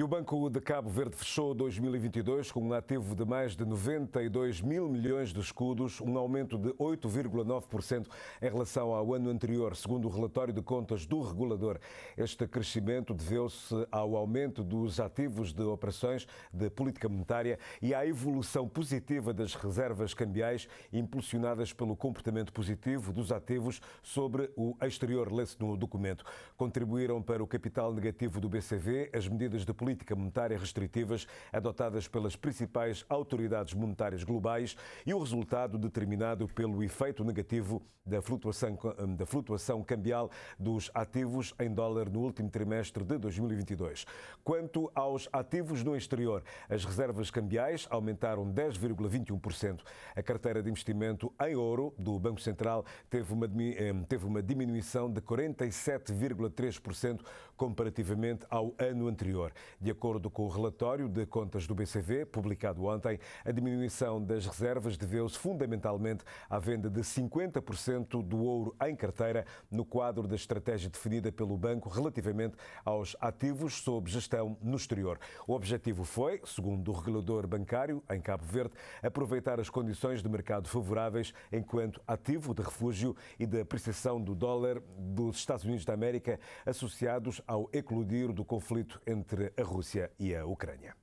E o Banco de Cabo Verde fechou 2022 com um ativo de mais de 92 mil milhões de escudos, um aumento de 8,9% em relação ao ano anterior, segundo o relatório de contas do regulador. Este crescimento deveu-se ao aumento dos ativos de operações de política monetária e à evolução positiva das reservas cambiais, impulsionadas pelo comportamento positivo dos ativos sobre o exterior, lê-se no documento. Contribuíram para o capital negativo do BCV as medidas de política política monetária restritivas adotadas pelas principais autoridades monetárias globais e o resultado determinado pelo efeito negativo da flutuação, da flutuação cambial dos ativos em dólar no último trimestre de 2022. Quanto aos ativos no exterior, as reservas cambiais aumentaram 10,21%. A carteira de investimento em ouro do Banco Central teve uma, eh, teve uma diminuição de 47,3% comparativamente ao ano anterior. De acordo com o relatório de contas do BCV, publicado ontem, a diminuição das reservas deveu-se fundamentalmente à venda de 50% do ouro em carteira no quadro da estratégia definida pelo banco relativamente aos ativos sob gestão no exterior. O objetivo foi, segundo o regulador bancário em Cabo Verde, aproveitar as condições de mercado favoráveis enquanto ativo de refúgio e da apreciação do dólar dos Estados Unidos da América associados ao eclodir do conflito entre a Rússia e a Ucrânia.